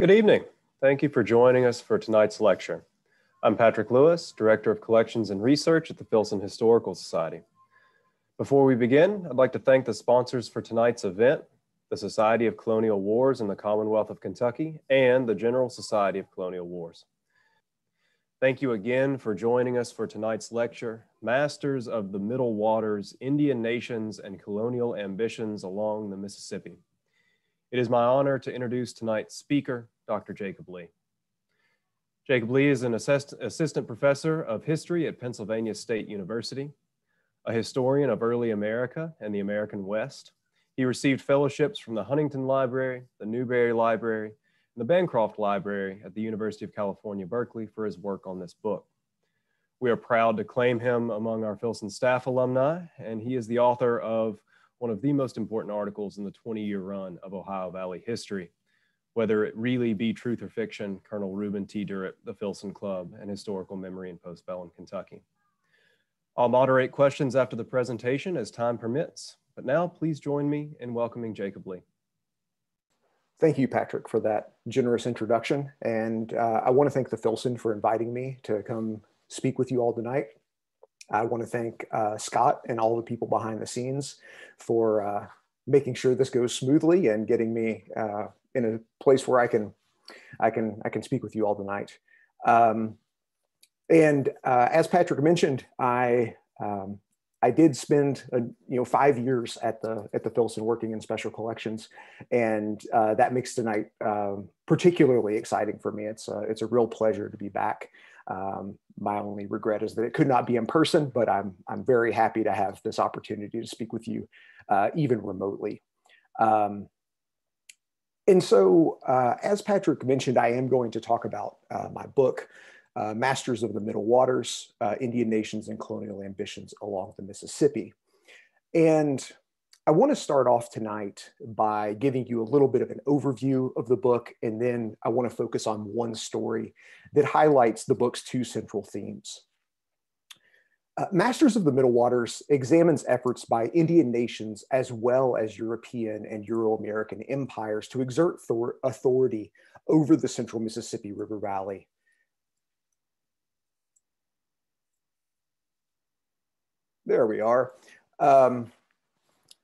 Good evening. Thank you for joining us for tonight's lecture. I'm Patrick Lewis, Director of Collections and Research at the Filson Historical Society. Before we begin, I'd like to thank the sponsors for tonight's event, the Society of Colonial Wars in the Commonwealth of Kentucky, and the General Society of Colonial Wars. Thank you again for joining us for tonight's lecture, Masters of the Middle Waters, Indian Nations and Colonial Ambitions Along the Mississippi. It is my honor to introduce tonight's speaker, Dr. Jacob Lee. Jacob Lee is an assist assistant professor of history at Pennsylvania State University, a historian of early America and the American West. He received fellowships from the Huntington Library, the Newberry Library, and the Bancroft Library at the University of California, Berkeley for his work on this book. We are proud to claim him among our Filson staff alumni, and he is the author of one of the most important articles in the 20 year run of Ohio Valley history. Whether it really be truth or fiction, Colonel Reuben T. Durrett, the Filson Club, and Historical Memory in Postbellum Kentucky. I'll moderate questions after the presentation as time permits, but now please join me in welcoming Jacob Lee. Thank you, Patrick, for that generous introduction. And uh, I want to thank the Filson for inviting me to come speak with you all tonight. I want to thank uh, Scott and all the people behind the scenes for uh, making sure this goes smoothly and getting me uh, in a place where I can, I can, I can speak with you all tonight. Um, and uh, as Patrick mentioned, I um, I did spend you know five years at the at the Filson working in special collections, and uh, that makes tonight um, particularly exciting for me. It's a, it's a real pleasure to be back. Um, my only regret is that it could not be in person, but I'm, I'm very happy to have this opportunity to speak with you, uh, even remotely. Um, and so, uh, as Patrick mentioned, I am going to talk about uh, my book, uh, Masters of the Middle Waters, uh, Indian Nations and Colonial Ambitions Along the Mississippi. And I want to start off tonight by giving you a little bit of an overview of the book, and then I want to focus on one story that highlights the book's two central themes. Uh, Masters of the Middle Waters examines efforts by Indian nations as well as European and Euro-American empires to exert authority over the central Mississippi River Valley. There we are. Um,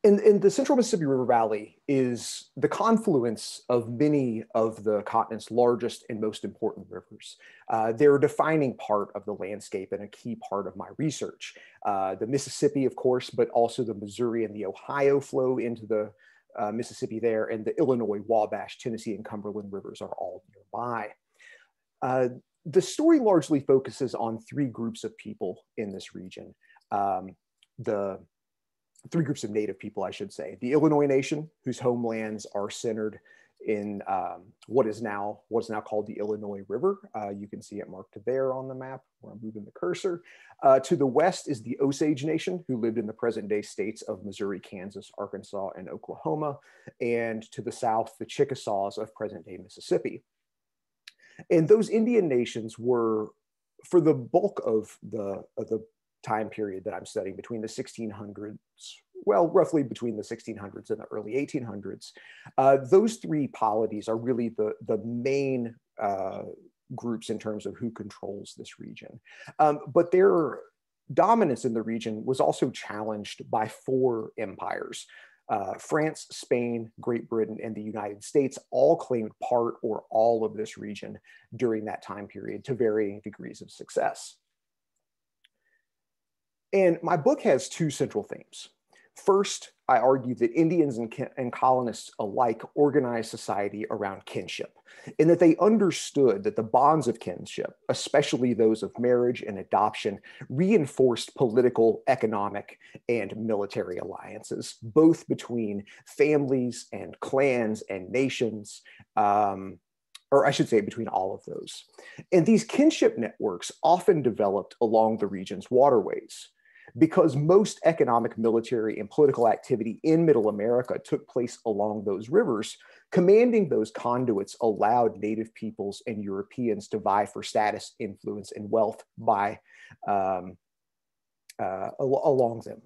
in, in the central Mississippi River Valley is the confluence of many of the continent's largest and most important rivers. Uh, they're a defining part of the landscape and a key part of my research. Uh, the Mississippi, of course, but also the Missouri and the Ohio flow into the uh, Mississippi there, and the Illinois, Wabash, Tennessee, and Cumberland rivers are all nearby. Uh, the story largely focuses on three groups of people in this region. Um, the three groups of native people, I should say. The Illinois Nation, whose homelands are centered in um, what is now what is now called the Illinois River. Uh, you can see it marked there on the map where I'm moving the cursor. Uh, to the west is the Osage Nation, who lived in the present day states of Missouri, Kansas, Arkansas, and Oklahoma. And to the south, the Chickasaws of present day Mississippi. And those Indian nations were, for the bulk of the, of the time period that I'm studying between the 1600s, well, roughly between the 1600s and the early 1800s. Uh, those three polities are really the, the main uh, groups in terms of who controls this region. Um, but their dominance in the region was also challenged by four empires. Uh, France, Spain, Great Britain, and the United States all claimed part or all of this region during that time period to varying degrees of success. And my book has two central themes. First, I argue that Indians and, and, colonists alike organized society around kinship, and that they understood that the bonds of kinship, especially those of marriage and adoption, reinforced political, economic, and military alliances, both between families and clans and nations. Um, or I should say between all of those. And these kinship networks often developed along the region's waterways because most economic, military, and political activity in Middle America took place along those rivers. Commanding those conduits allowed Native peoples and Europeans to vie for status, influence, and wealth by um, uh, along them.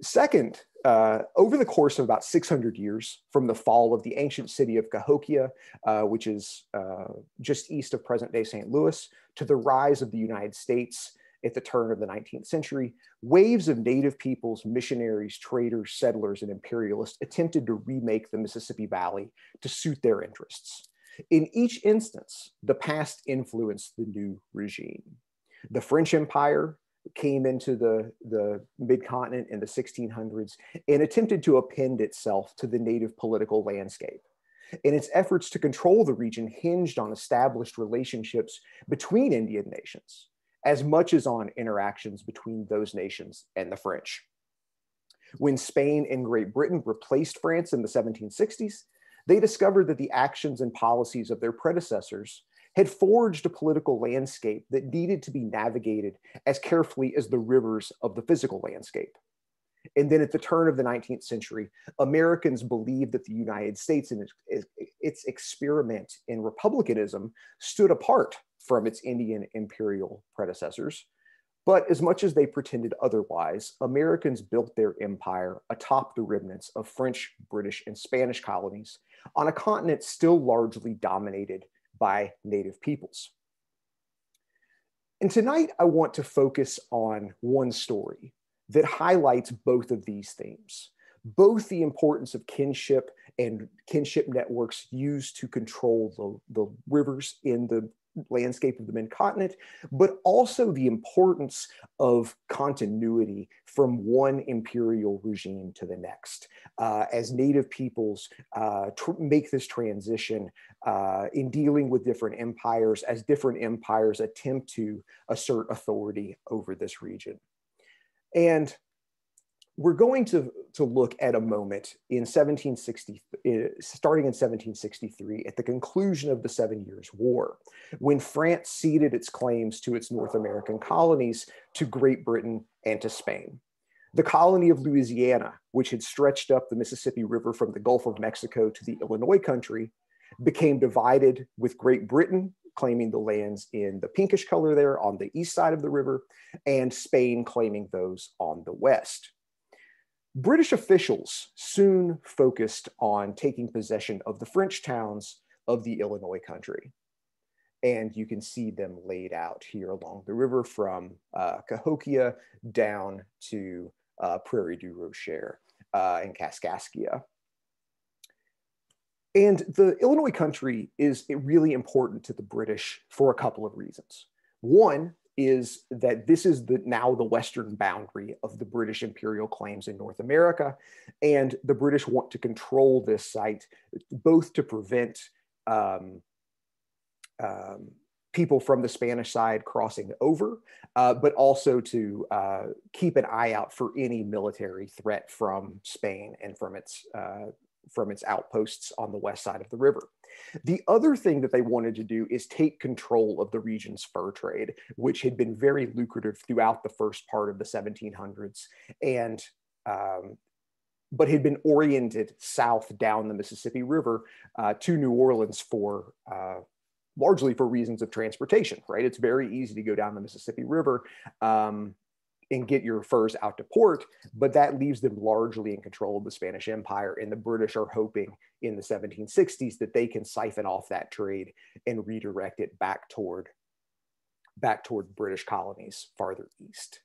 Second, uh, over the course of about 600 years, from the fall of the ancient city of Cahokia, uh, which is uh, just east of present day St. Louis, to the rise of the United States at the turn of the 19th century, waves of native peoples, missionaries, traders, settlers, and imperialists attempted to remake the Mississippi Valley to suit their interests. In each instance, the past influenced the new regime. The French Empire came into the, the mid-continent in the 1600s and attempted to append itself to the native political landscape. And its efforts to control the region hinged on established relationships between Indian nations, as much as on interactions between those nations and the French. When Spain and Great Britain replaced France in the 1760s, they discovered that the actions and policies of their predecessors had forged a political landscape that needed to be navigated as carefully as the rivers of the physical landscape. And then at the turn of the 19th century, Americans believed that the United States and its experiment in republicanism stood apart from its Indian imperial predecessors. But as much as they pretended otherwise, Americans built their empire atop the remnants of French, British, and Spanish colonies on a continent still largely dominated by Native peoples. And tonight, I want to focus on one story that highlights both of these themes both the importance of kinship and kinship networks used to control the, the rivers in the landscape of the mid-continent, but also the importance of continuity from one imperial regime to the next. Uh, as native peoples uh, make this transition uh, in dealing with different empires, as different empires attempt to assert authority over this region. And we're going to, to look at a moment in 1760, uh, starting in 1763, at the conclusion of the Seven Years' War, when France ceded its claims to its North American colonies to Great Britain and to Spain. The colony of Louisiana, which had stretched up the Mississippi River from the Gulf of Mexico to the Illinois country, became divided with Great Britain claiming the lands in the pinkish color there on the east side of the river, and Spain claiming those on the west. British officials soon focused on taking possession of the French towns of the Illinois country. And you can see them laid out here along the river from uh, Cahokia down to uh, Prairie du Rocher uh, and Kaskaskia. And the Illinois country is really important to the British for a couple of reasons. One, is that this is the now the western boundary of the British imperial claims in North America, and the British want to control this site both to prevent um, um, people from the Spanish side crossing over, uh, but also to uh, keep an eye out for any military threat from Spain and from its uh, from its outposts on the west side of the river. The other thing that they wanted to do is take control of the region's fur trade, which had been very lucrative throughout the first part of the 1700s and um, but had been oriented south down the Mississippi River uh, to New Orleans for uh, largely for reasons of transportation, right? It's very easy to go down the Mississippi River. Um, and get your furs out to port, but that leaves them largely in control of the Spanish Empire. And the British are hoping in the 1760s that they can siphon off that trade and redirect it back toward back toward British colonies farther east.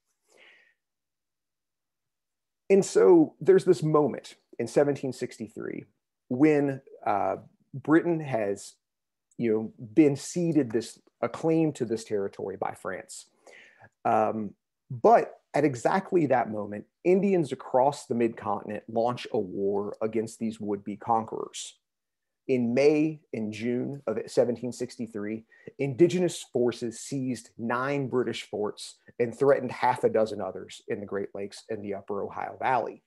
And so there's this moment in 1763 when uh, Britain has, you know, been ceded this a claim to this territory by France. Um, but at exactly that moment, Indians across the mid continent launch a war against these would be conquerors. In May and June of 1763, indigenous forces seized nine British forts and threatened half a dozen others in the Great Lakes and the upper Ohio Valley.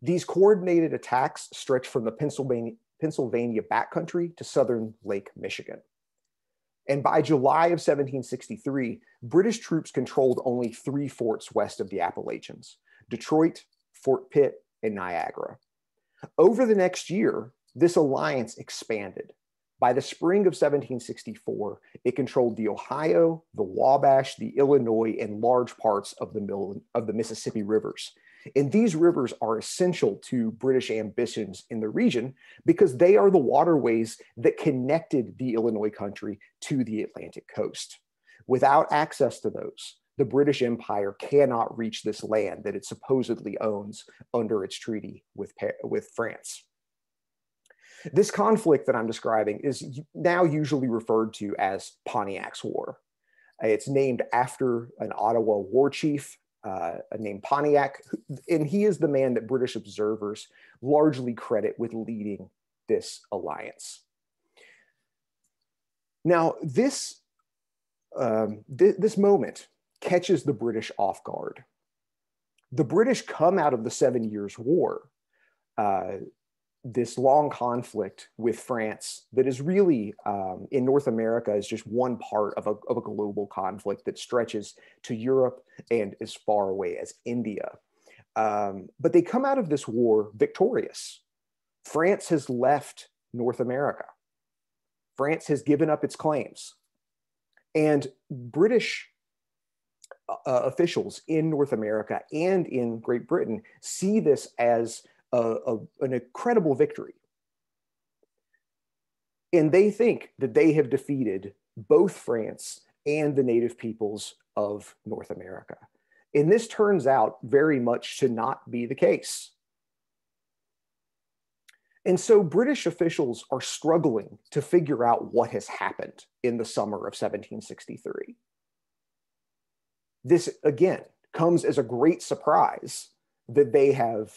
These coordinated attacks stretched from the Pennsylvania, Pennsylvania backcountry to southern Lake Michigan. And by July of 1763, British troops controlled only three forts west of the Appalachians Detroit, Fort Pitt, and Niagara. Over the next year, this alliance expanded. By the spring of 1764, it controlled the Ohio, the Wabash, the Illinois, and large parts of the, of the Mississippi rivers. And these rivers are essential to British ambitions in the region because they are the waterways that connected the Illinois country to the Atlantic coast. Without access to those, the British Empire cannot reach this land that it supposedly owns under its treaty with, with France. This conflict that I'm describing is now usually referred to as Pontiac's War. It's named after an Ottawa war chief uh, named Pontiac, and he is the man that British observers largely credit with leading this alliance. Now, this, um, th this moment catches the British off guard. The British come out of the Seven Years' War uh, this long conflict with France that is really um, in North America is just one part of a, of a global conflict that stretches to Europe and as far away as India. Um, but they come out of this war victorious. France has left North America. France has given up its claims. And British uh, officials in North America and in Great Britain see this as a, a, an incredible victory. And they think that they have defeated both France and the native peoples of North America. And this turns out very much to not be the case. And so British officials are struggling to figure out what has happened in the summer of 1763. This, again, comes as a great surprise that they have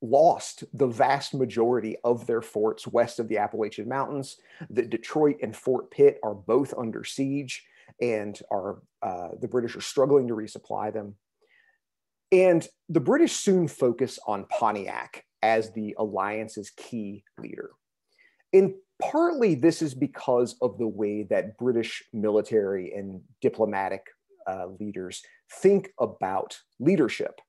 lost the vast majority of their forts west of the Appalachian Mountains. That Detroit and Fort Pitt are both under siege and are uh, the British are struggling to resupply them. And the British soon focus on Pontiac as the alliance's key leader. And partly this is because of the way that British military and diplomatic uh, leaders think about leadership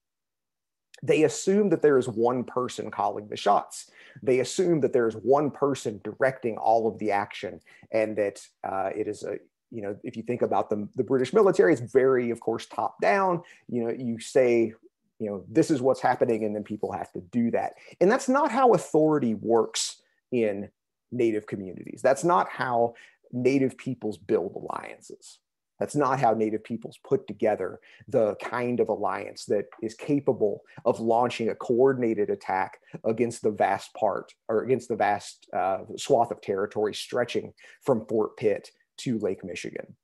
they assume that there is one person calling the shots. They assume that there is one person directing all of the action, and that uh, it is a you know if you think about the the British military, it's very of course top down. You know, you say you know this is what's happening, and then people have to do that, and that's not how authority works in Native communities. That's not how Native peoples build alliances. That's not how Native peoples put together the kind of alliance that is capable of launching a coordinated attack against the vast part or against the vast uh, swath of territory stretching from Fort Pitt to Lake Michigan.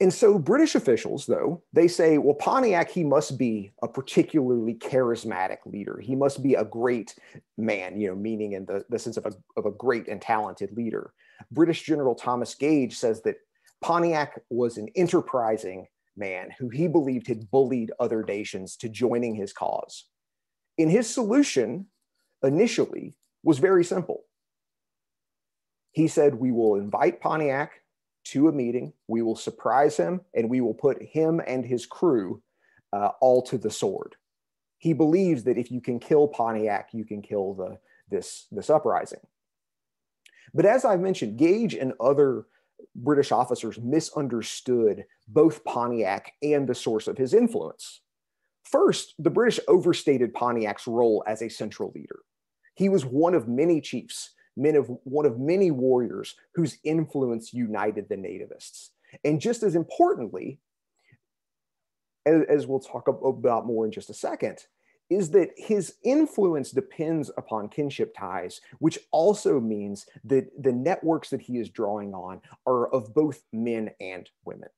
And so British officials, though, they say, well, Pontiac, he must be a particularly charismatic leader. He must be a great man, you know, meaning in the, the sense of a, of a great and talented leader. British General Thomas Gage says that Pontiac was an enterprising man who he believed had bullied other nations to joining his cause. And his solution initially was very simple. He said, We will invite Pontiac to a meeting, we will surprise him, and we will put him and his crew uh, all to the sword. He believes that if you can kill Pontiac, you can kill the, this, this uprising. But as I've mentioned, Gage and other British officers misunderstood both Pontiac and the source of his influence. First, the British overstated Pontiac's role as a central leader. He was one of many chiefs, men of one of many warriors whose influence united the nativists. And just as importantly, as, as we'll talk about more in just a second, is that his influence depends upon kinship ties, which also means that the networks that he is drawing on are of both men and women,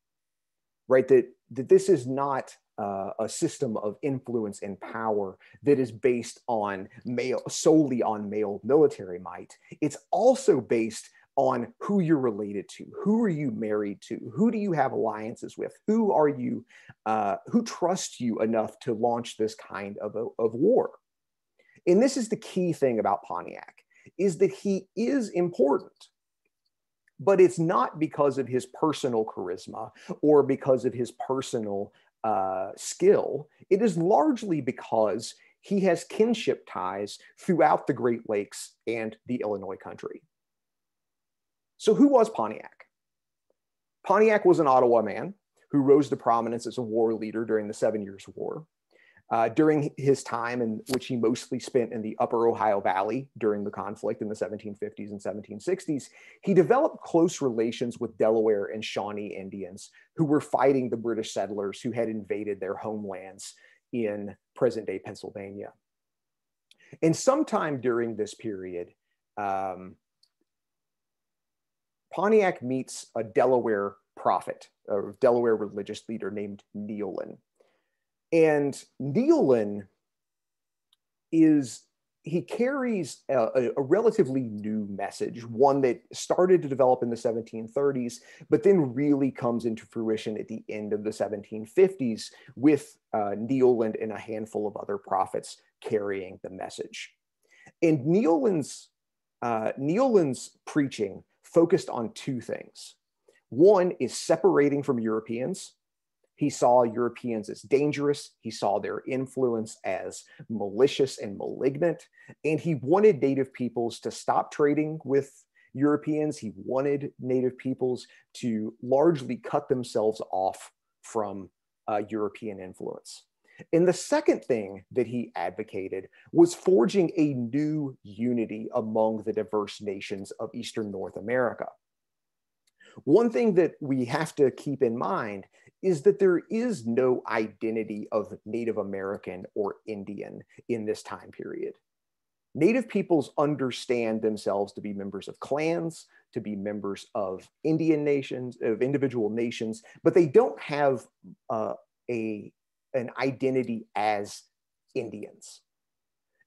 right? That, that this is not uh, a system of influence and power that is based on male solely on male military might. It's also based on who you're related to who are you married to who do you have alliances with who are you uh, who trusts you enough to launch this kind of, a, of war? And this is the key thing about pontiac is that he is important but it's not because of his personal charisma or because of his personal uh, skill. It is largely because he has kinship ties throughout the great lakes and the illinois country so, who was Pontiac? Pontiac was an Ottawa man who rose to prominence as a war leader during the Seven Years' War. Uh, during his time, in which he mostly spent in the upper Ohio Valley during the conflict in the 1750s and 1760s, he developed close relations with Delaware and Shawnee Indians who were fighting the British settlers who had invaded their homelands in present day Pennsylvania. And sometime during this period, um, Pontiac meets a Delaware prophet, a Delaware religious leader named Neolin. And Neolin is, he carries a, a, relatively new message, one that started to develop in the 1730s, but then really comes into fruition at the end of the 1750s with uh, Neolin and a handful of other prophets carrying the message. And Neolin's, uh, Neolin's preaching focused on two things. One is separating from Europeans. He saw Europeans as dangerous. He saw their influence as malicious and malignant. And he wanted native peoples to stop trading with Europeans. He wanted native peoples to largely cut themselves off from uh, European influence. And the second thing that he advocated was forging a new unity among the diverse nations of Eastern North America. One thing that we have to keep in mind is that there is no identity of Native American or Indian in this time period. Native peoples understand themselves to be members of clans, to be members of Indian nations, of individual nations, but they don't have uh, a an identity as Indians.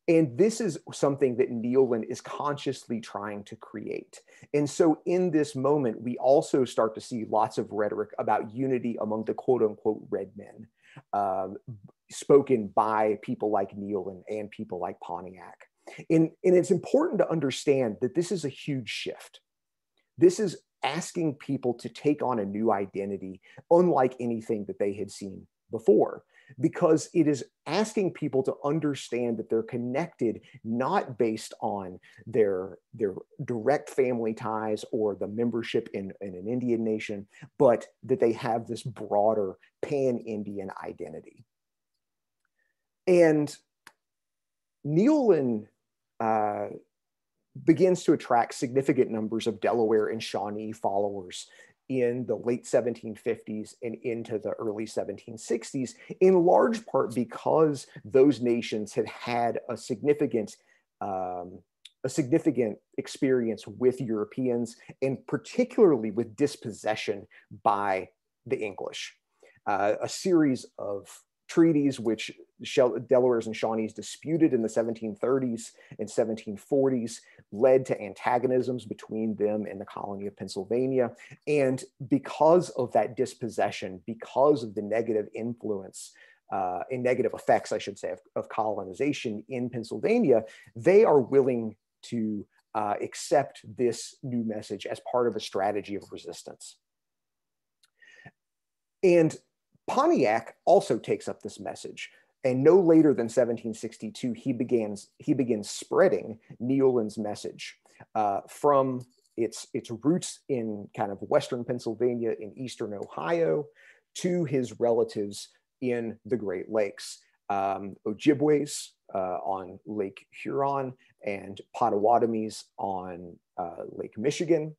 And this is something that Neolin is consciously trying to create. And so in this moment, we also start to see lots of rhetoric about unity among the quote unquote red men, um, spoken by people like Neolin and people like Pontiac. And, and it's important to understand that this is a huge shift. This is asking people to take on a new identity, unlike anything that they had seen before because it is asking people to understand that they're connected not based on their their direct family ties or the membership in, in an indian nation but that they have this broader pan-indian identity. And neolin uh, begins to attract significant numbers of delaware and shawnee followers in the late 1750s and into the early 1760s, in large part because those nations had had a significant um, a significant experience with Europeans and particularly with dispossession by the English. Uh, a series of treaties which Delawares and Shawnees disputed in the 1730s and 1740s led to antagonisms between them and the colony of Pennsylvania. And because of that dispossession, because of the negative influence uh, and negative effects, I should say, of, of, colonization in Pennsylvania, they are willing to uh, accept this new message as part of a strategy of resistance. And Pontiac also takes up this message. And no later than 1762, he begins, he begins spreading Neolin's message uh, from its, its roots in kind of Western Pennsylvania in Eastern Ohio to his relatives in the Great Lakes. Um, Ojibways uh, on Lake Huron and Potawatomis on uh, Lake Michigan,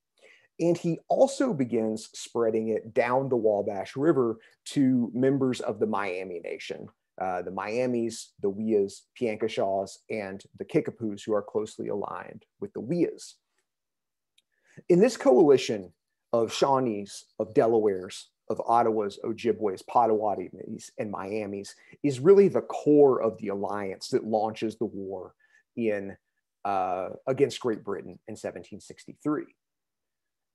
and he also begins spreading it down the Wabash River to members of the Miami Nation, uh, the Miamis, the Weas, Piankeshaws, and the Kickapoos, who are closely aligned with the Weas. In this coalition of Shawnees, of Delawares, of Ottawas, Ojibways, Potawatomis, and Miamis is really the core of the alliance that launches the war in uh, against Great Britain in 1763.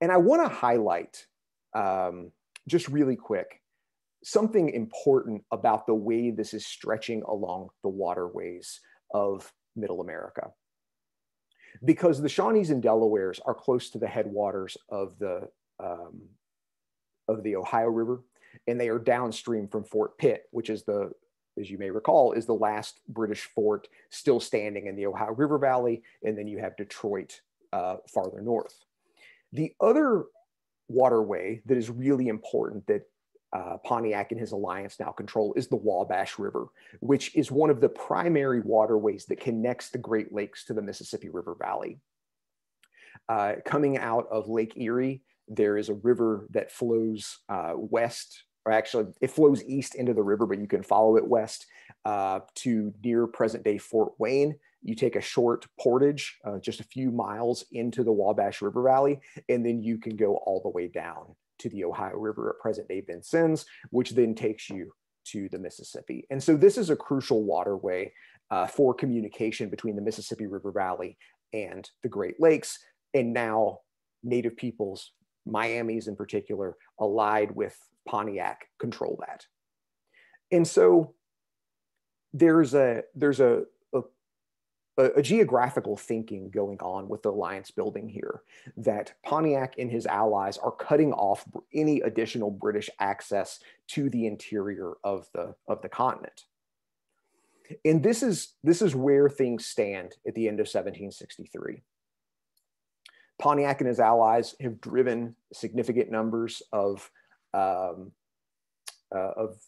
And I want to highlight um, just really quick something important about the way this is stretching along the waterways of Middle America. Because the Shawnees and Delawares are close to the headwaters of the, um, of the Ohio River, and they are downstream from Fort Pitt, which is the, as you may recall, is the last British fort still standing in the Ohio River Valley. And then you have Detroit uh, farther north. The other waterway that is really important that uh, Pontiac and his alliance now control is the Wabash River, which is one of the primary waterways that connects the Great Lakes to the Mississippi River Valley. Uh, coming out of Lake Erie, there is a river that flows uh, west, or actually it flows east into the river, but you can follow it west uh, to near present day Fort Wayne. You take a short portage, uh, just a few miles into the Wabash River Valley, and then you can go all the way down to the Ohio River at present day Vincennes, which then takes you to the Mississippi. And so this is a crucial waterway uh, for communication between the Mississippi River Valley and the Great Lakes. And now Native peoples, Miami's in particular, allied with Pontiac, control that. And so there's a there's a a, a, geographical thinking going on with the alliance building here that Pontiac and his allies are cutting off any additional British access to the interior of the, of the continent. And this is, this is where things stand at the end of 1763. Pontiac and his allies have driven significant numbers of, um, uh, of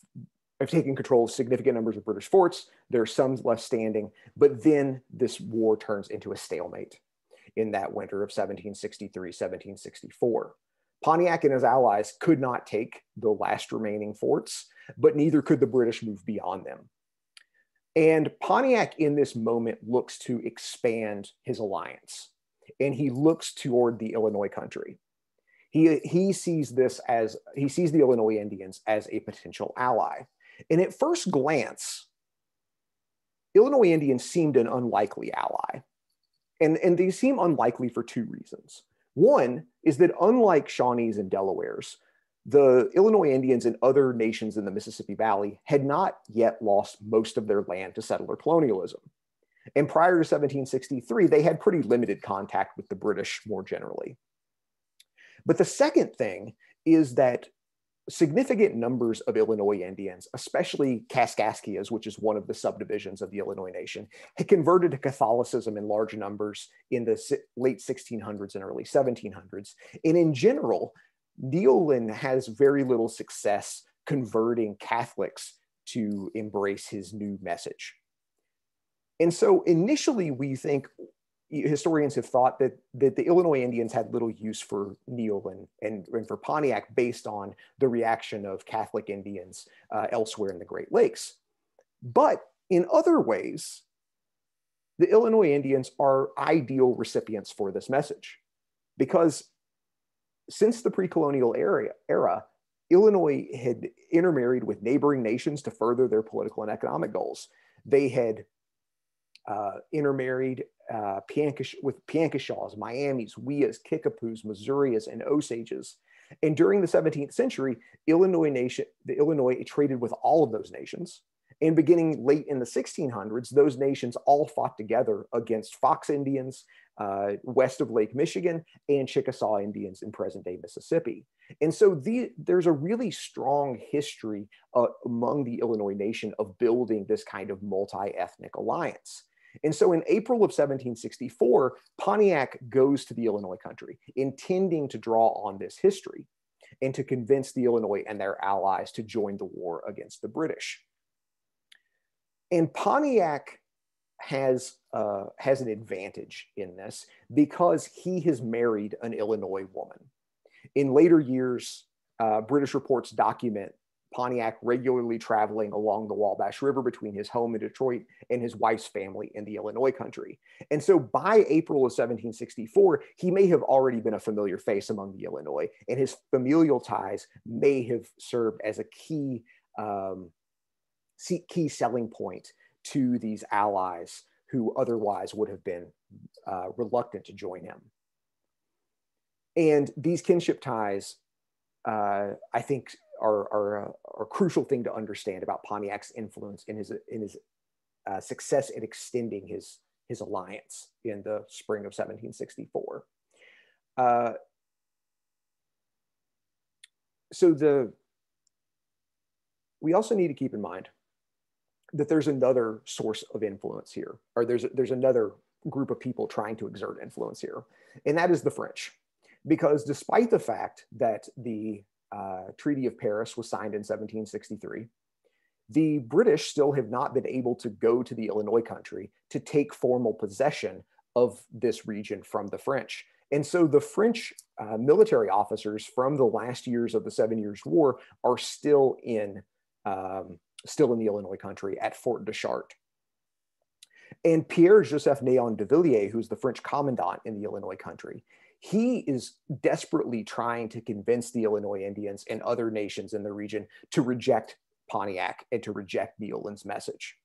have taken control of significant numbers of British forts. There are some left standing, but then this war turns into a stalemate in that winter of 1763, 1764. Pontiac and his allies could not take the last remaining forts, but neither could the British move beyond them. And Pontiac in this moment looks to expand his alliance and he looks toward the Illinois country. He, he sees this as he sees the Illinois Indians as a potential ally. And at first glance, Illinois Indians seemed an unlikely ally. And, and they seem unlikely for two reasons. One is that unlike Shawnees and Delawares, the Illinois Indians and other nations in the Mississippi Valley had not yet lost most of their land to settler colonialism. And prior to 1763, they had pretty limited contact with the British more generally. But the second thing is that significant numbers of Illinois Indians, especially Kaskaskias, which is one of the subdivisions of the Illinois Nation, had converted to Catholicism in large numbers in the late 1600s and early 1700s. And in general, Neolin has very little success converting Catholics to embrace his new message. And so initially, we think historians have thought that, that the Illinois Indians had little use for Neolin, and, and for Pontiac based on the reaction of Catholic Indians uh, elsewhere in the Great Lakes. But in other ways, the Illinois Indians are ideal recipients for this message because since the pre-colonial era, era Illinois had intermarried with neighboring nations to further their political and economic goals. They had uh, intermarried uh, Piankish, with Piankeshaws, Miamis, Weas, Kickapoos, Missourias, and Osages. And during the 17th century, Illinois nation, the Illinois traded with all of those nations. And beginning late in the 1600s, those nations all fought together against Fox Indians uh, west of Lake Michigan and Chickasaw Indians in present day Mississippi. And so the, there's a really strong history uh, among the Illinois nation of building this kind of multi ethnic alliance. And so in April of 1764, Pontiac goes to the Illinois country, intending to draw on this history and to convince the Illinois and their allies to join the war against the British. And Pontiac has, uh, has an advantage in this because he has married an Illinois woman. In later years, uh, British reports document Pontiac regularly traveling along the Wabash River between his home in Detroit and his wife's family in the Illinois country. And so by April of 1764, he may have already been a familiar face among the Illinois, and his familial ties may have served as a key, um, key selling point to these allies who otherwise would have been uh, reluctant to join him. And these kinship ties, uh, I think, are, are, a, are, crucial thing to understand about Pontiac's influence in his, in his uh, success in extending his, his alliance in the spring of 1764. Uh, so the we also need to keep in mind that there's another source of influence here, or there's there's another group of people trying to exert influence here, and that is the French, because despite the fact that the uh, Treaty of Paris was signed in 1763. The British still have not been able to go to the Illinois country to take formal possession of this region from the French. And so the French uh, military officers from the last years of the Seven Years' War are still in, um, still in the Illinois country at Fort de Chartres. And Pierre Joseph Neyon de Villiers, who's the French commandant in the Illinois country, he is desperately trying to convince the Illinois Indians and other nations in the region to reject Pontiac and to reject Neolin's message.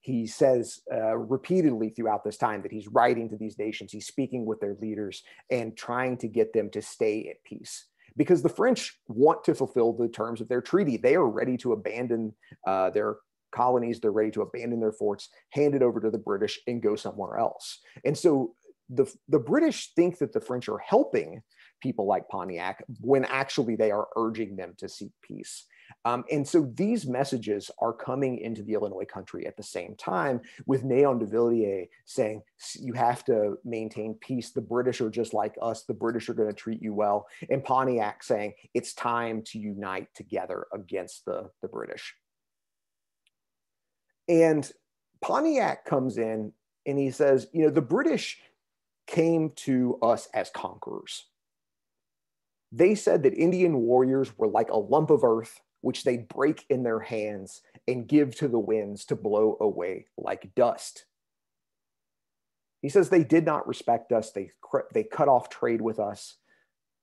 He says uh, repeatedly throughout this time that he's writing to these nations, he's speaking with their leaders and trying to get them to stay at peace. Because the French want to fulfill the terms of their treaty. They are ready to abandon uh, their colonies, they're ready to abandon their forts, hand it over to the British, and go somewhere else. And so the, the British think that the French are helping people like Pontiac when actually they are urging them to seek peace. Um, and so these messages are coming into the Illinois country at the same time, with Neyon de Villiers saying, you have to maintain peace. The British are just like us. The British are going to treat you well. And Pontiac saying, it's time to unite together against the, the British. And Pontiac comes in and he says, you know, the British came to us as conquerors. They said that Indian warriors were like a lump of earth, which they break in their hands and give to the winds to blow away like dust. He says they did not respect us, they, they cut off trade with us.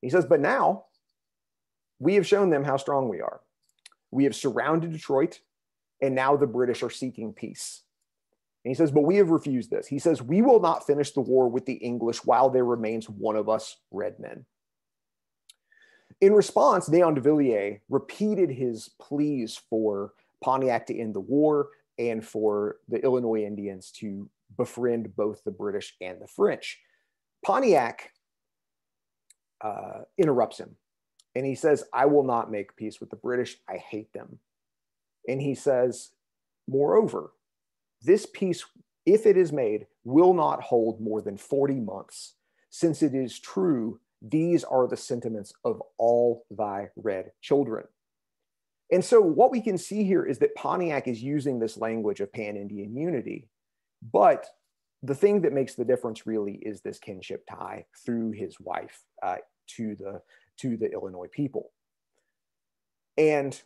He says, but now we have shown them how strong we are. We have surrounded Detroit, and now the British are seeking peace. And he says, But we have refused this. He says, We will not finish the war with the English while there remains one of us red men. In response, Neyon de Villiers repeated his pleas for Pontiac to end the war and for the Illinois Indians to befriend both the British and the French. Pontiac uh, interrupts him and he says, I will not make peace with the British. I hate them. And he says, Moreover, this piece, if it is made, will not hold more than 40 months, since it is true these are the sentiments of all thy red children. And so, what we can see here is that Pontiac is using this language of pan Indian unity. But the thing that makes the difference really is this kinship tie through his wife uh, to, the, to the Illinois people. And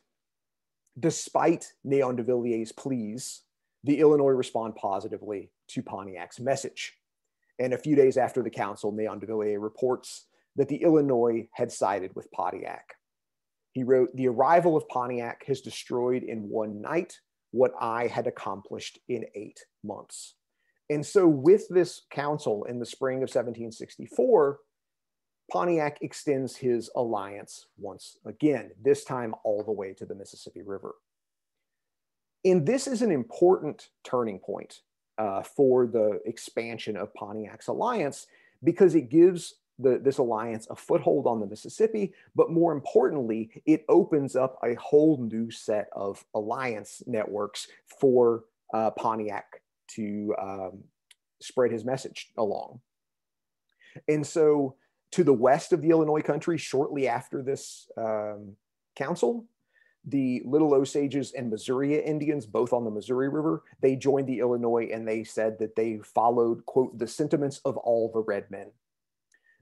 despite Neyon de Villiers' pleas the Illinois respond positively to Pontiac's message. And a few days after the council, Neyon de Villiers reports that the Illinois had sided with Pontiac. He wrote, The arrival of Pontiac has destroyed in one night what I had accomplished in eight months. And so, with this council in the spring of 1764, Pontiac extends his alliance once again, this time all the way to the Mississippi River. And this is an important turning point uh, for the expansion of Pontiac's alliance because it gives the, this alliance a foothold on the Mississippi, but more importantly, it opens up a whole new set of alliance networks for uh, Pontiac to um, spread his message along. And so, to the west of the Illinois country, shortly after this um, council, the Little Osages and Missouri Indians, both on the Missouri River, they joined the Illinois and they said that they followed, quote, the sentiments of all the red men.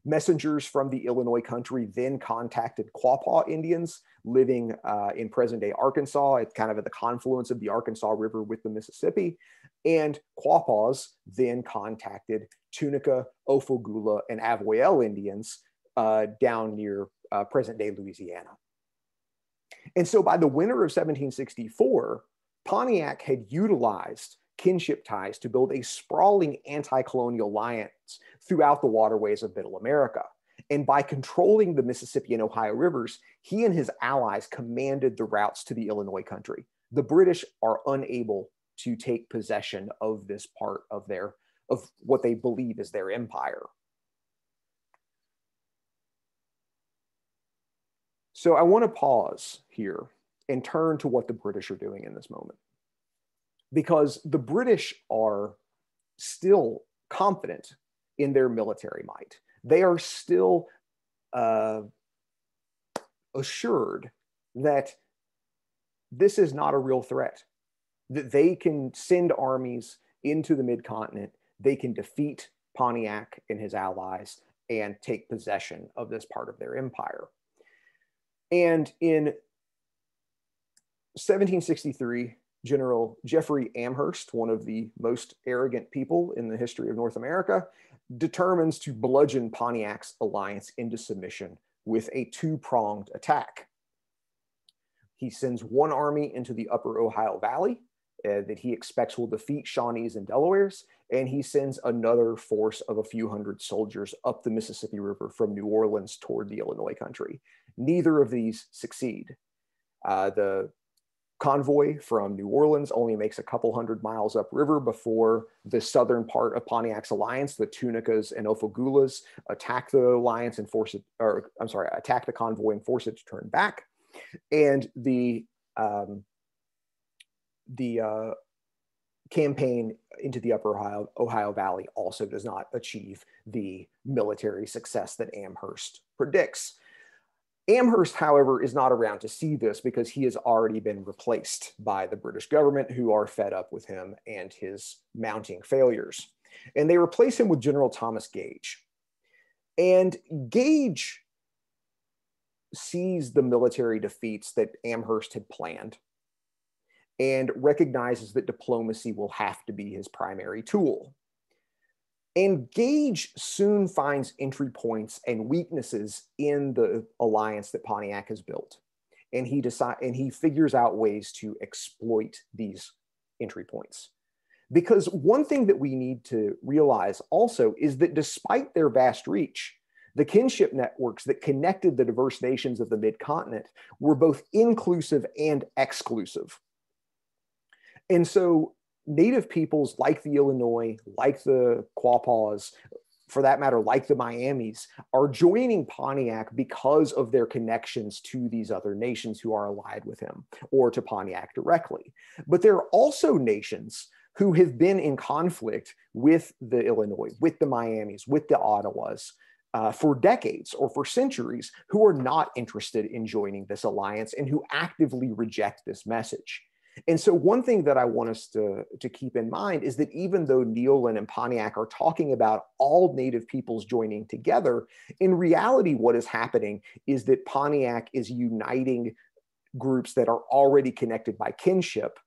Messengers from the Illinois country then contacted Quapaw Indians living uh, in present day Arkansas, at kind of at the confluence of the Arkansas River with the Mississippi. And Quapaws then contacted Tunica, Ofogoula, and Avoyelles Indians uh, down near uh, present day Louisiana. And so by the winter of 1764, Pontiac had utilized kinship ties to build a sprawling anti colonial alliance throughout the waterways of Middle America. And by controlling the Mississippi and Ohio rivers, he and his allies commanded the routes to the Illinois country. The British are unable to take possession of this part of their of what they believe is their empire. So I want to pause here and turn to what the British are doing in this moment. Because the British are still confident in their military might. They are still uh, assured that this is not a real threat, that they can send armies into the mid continent, they can defeat Pontiac and his allies and take possession of this part of their empire. And in 1763, General Jeffrey Amherst, one of the most arrogant people in the history of North America, determines to bludgeon Pontiac's alliance into submission with a two pronged attack. He sends one army into the upper Ohio Valley uh, that he expects will defeat Shawnees and Delawares, and he sends another force of a few hundred soldiers up the Mississippi River from New Orleans toward the Illinois country. Neither of these succeed. Uh, the convoy from New Orleans only makes a couple hundred miles upriver before the southern part of Pontiac's alliance, the Tunicas and Ofogoulas, attack the alliance and force it, or I'm sorry, attack the convoy and force it to turn back. And the um, the uh, campaign into the upper Ohio, Ohio Valley also does not achieve the military success that Amherst predicts. Amherst, however, is not around to see this because he has already been replaced by the British government, who are fed up with him and his mounting failures. And they replace him with General Thomas Gage. And Gage sees the military defeats that Amherst had planned and recognizes that diplomacy will have to be his primary tool. And Gage soon finds entry points and weaknesses in the alliance that Pontiac has built. And he decide, and he figures out ways to exploit these entry points. Because one thing that we need to realize also is that despite their vast reach, the kinship networks that connected the diverse nations of the mid continent were both inclusive and exclusive. And so native peoples like the Illinois, like the Quapaws, for that matter, like the Miamis, are joining Pontiac because of their connections to these other nations who are allied with him or to Pontiac directly. But there are also nations who have been in conflict with the Illinois, with the Miamis, with the Ottawas. Uh, for decades or for centuries, who are not interested in joining this alliance and who actively reject this message. And so, one thing that I want us to, to keep in mind is that even though Neolin and Pontiac are talking about all Native peoples joining together, in reality, what is happening is that Pontiac is uniting groups that are already connected by kinship.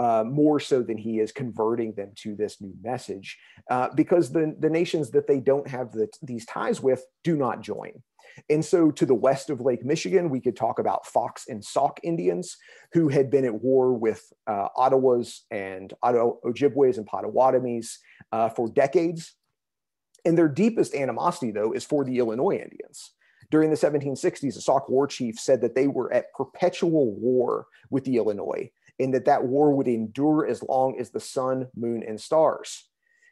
Uh, more so than he is converting them to this new message, uh, because the, the nations that they don't have the, these ties with do not join. And so to the west of Lake Michigan, we could talk about Fox and Sauk Indians who had been at war with uh, Ottawas and Ottawa, Ojibways and Potawatomis uh, for decades. And their deepest animosity, though, is for the Illinois Indians. During the 1760s, the Sauk war chief said that they were at perpetual war with the Illinois and that that war would endure as long as the sun, moon, and stars.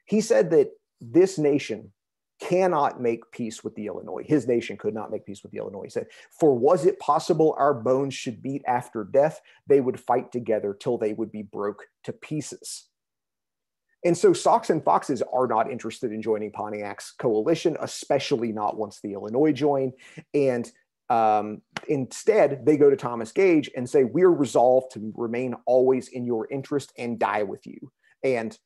He said that this nation cannot make peace with the Illinois. His nation could not make peace with the Illinois. He said, For was it possible our bones should beat after death? They would fight together till they would be broke to pieces. And so Sauks and Foxes are not interested in joining Pontiac's coalition, especially not once the Illinois join. And um, instead, they go to Thomas Gage and say, We're resolved to remain always in your interest and die with you. And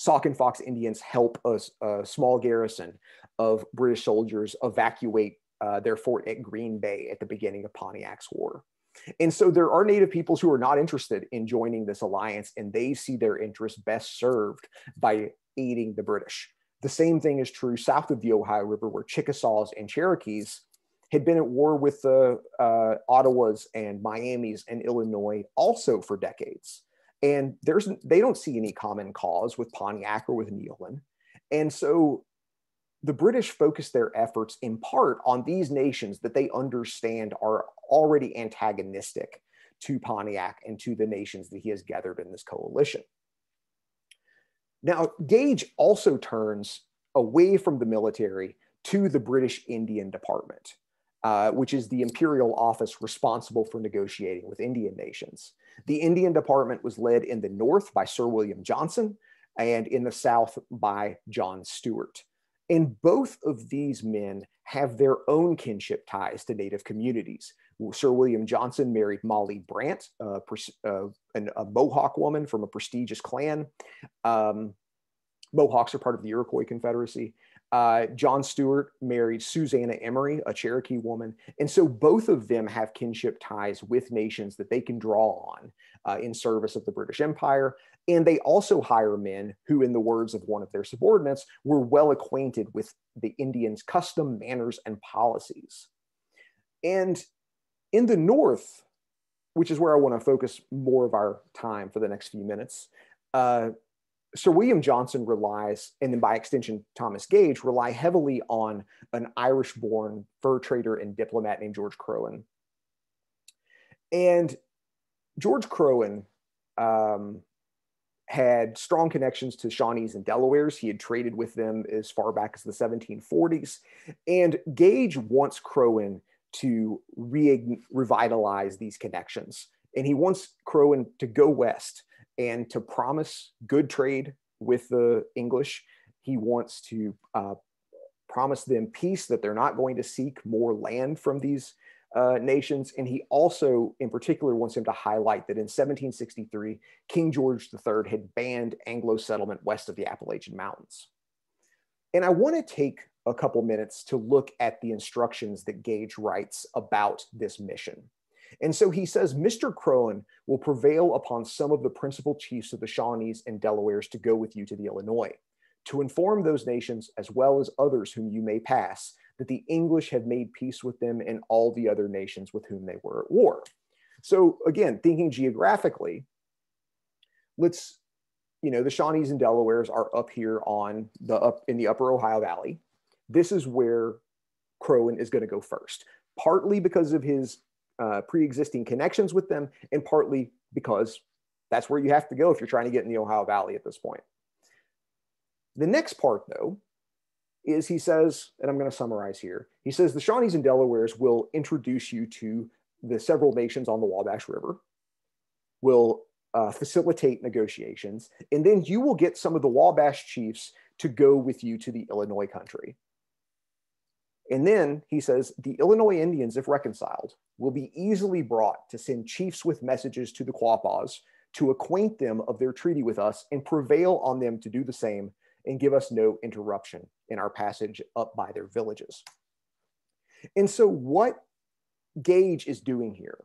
Sauk and Fox Indians help a, a small garrison of British soldiers evacuate uh, their fort at Green Bay at the beginning of Pontiac's War. And so there are Native peoples who are not interested in joining this alliance, and they see their interests best served by aiding the British. The same thing is true south of the Ohio River, where Chickasaws and Cherokees had been at war with the uh, Ottawas and Miamis and Illinois also for decades and there's they don't see any common cause with Pontiac or with Neolin, and so the British focus their efforts in part on these nations that they understand are already antagonistic to Pontiac and to the nations that he has gathered in this coalition. Now, Gage also turns away from the military to the British Indian Department, uh, which is the imperial office responsible for negotiating with Indian nations. The Indian Department was led in the north by Sir William Johnson and in the south by John Stuart. And both of these men have their own kinship ties to Native communities. Sir William Johnson married Molly Brant, a Mohawk woman from a prestigious clan. Um, Mohawks are part of the Iroquois Confederacy. Uh, John Stuart married Susanna Emery, a Cherokee woman. And so both of them have kinship ties with nations that they can draw on uh, in service of the British Empire. And they also hire men who, in the words of one of their subordinates, were well acquainted with the Indians' custom, manners, and policies. And in the North, which is where I want to focus more of our time for the next few minutes, uh, Sir William Johnson relies, and then by extension, Thomas Gage, rely heavily on an Irish born fur trader and diplomat named George Croghan. And George Croghan um, had strong connections to Shawnees and Delawares. He had traded with them as far back as the 1740s. And Gage wants Croghan to re- revitalize these connections. And he wants Croghan to go west and to promise good trade with the English. He wants to uh, promise them peace, that they're not going to seek more land from these uh, nations. And he also, in particular, wants him to highlight that in 1763, King George III had banned Anglo settlement west of the Appalachian Mountains. And I want to take a couple minutes to look at the instructions that Gage writes about this mission. And so he says, Mr. Croghan will prevail upon some of the principal chiefs of the Shawnees and Delawares to go with you to the Illinois, to inform those nations, as well as others whom you may pass, that the English have made peace with them and all the other nations with whom they were at war. So again, thinking geographically, let's, you know, the Shawnees and Delawares are up here on the up in the upper Ohio Valley. This is where Croghan is going to go first, partly because of his uh, pre-existing connections with them, and partly because that's where you have to go if you're trying to get in the Ohio Valley at this point. The next part, though, is he says, and I'm going to summarize here. He says the Shawnees and Delawares will introduce you to the several nations on the Wabash River, will uh, facilitate negotiations, and then you will get some of the Wabash chiefs to go with you to the Illinois country. And then he says the Illinois Indians, if reconciled, will be easily brought to send chiefs with messages to the Quapaws to acquaint them of their treaty with us and prevail on them to do the same and give us no interruption in our passage up by their villages. And so, what Gage is doing here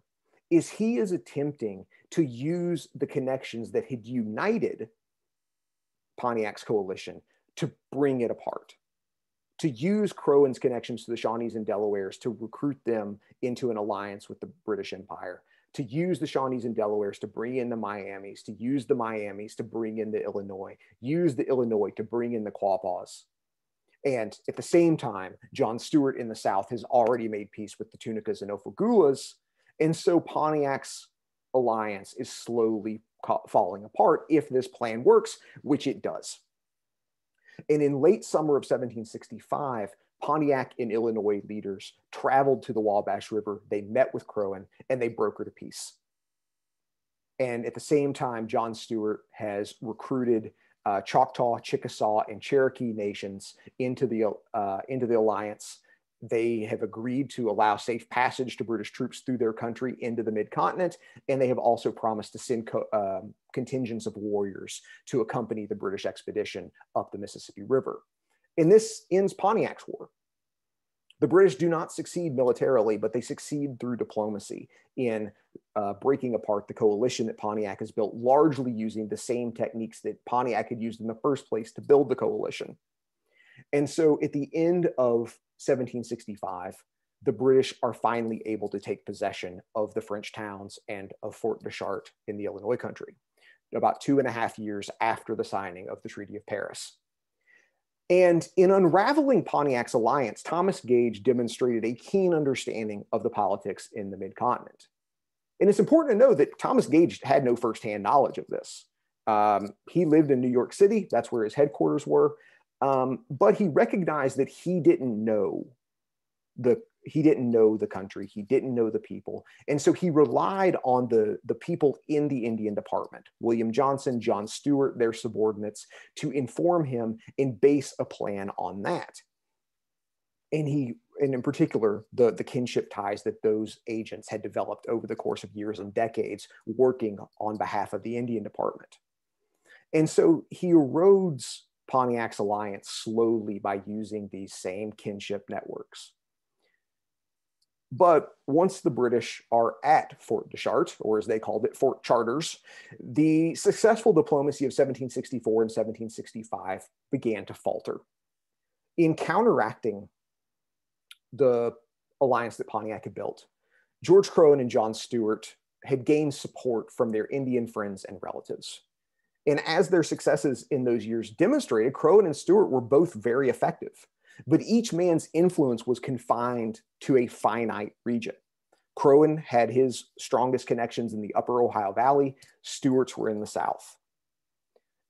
is he is attempting to use the connections that had united Pontiac's coalition to bring it apart to use Croghan's connections to the Shawnees and Delawares to recruit them into an alliance with the British Empire, to use the Shawnees and Delawares to bring in the Miamis, to use the Miamis to bring in the Illinois, use the Illinois to bring in the Quapaws. And at the same time, John Stuart in the South has already made peace with the Tunicas and Ofogoulas. And so Pontiac's alliance is slowly falling apart if this plan works, which it does. And in late summer of 1765, Pontiac and Illinois leaders traveled to the Wabash River. They met with Croghan and they brokered a peace. And at the same time, John Stuart has recruited uh, Choctaw, Chickasaw, and Cherokee nations into the, uh, into the alliance they have agreed to allow safe passage to British troops through their country into the mid-continent, and they have also promised to send co- um, contingents of warriors to accompany the British expedition up the Mississippi River. And this ends Pontiac's War. The British do not succeed militarily, but they succeed through diplomacy in uh, breaking apart the coalition that Pontiac has built, largely using the same techniques that Pontiac had used in the first place to build the coalition. And so at the end of 1765, the British are finally able to take possession of the French towns and of Fort de Chartres in the Illinois country, about two and a half years after the signing of the Treaty of Paris. And in unraveling Pontiac's alliance, Thomas Gage demonstrated a keen understanding of the politics in the mid-continent. And it's important to know that Thomas Gage had no firsthand knowledge of this. Um, he lived in New York City, that's where his headquarters were. Um, but he recognized that he didn't know the he didn't know the country. He didn't know the people. And so he relied on the the people in the indian department william johnson john stuart their subordinates to inform him and base a plan on that. And he and in particular the the kinship ties that those agents had developed over the course of years and decades working on behalf of the indian department. And so he erodes pontiac's alliance slowly by using these same kinship networks but once the British are at Fort de Chartres, or as they called it, Fort Charters, the successful diplomacy of 1764 and 1765 began to falter. In counteracting the alliance that Pontiac had built, George Croghan and John Stuart had gained support from their Indian friends and relatives. And as their successes in those years demonstrated, Croghan and Stuart were both very effective but each man's influence was confined to a finite region. Croghan had his strongest connections in the upper Ohio Valley, Stuart's were in the South.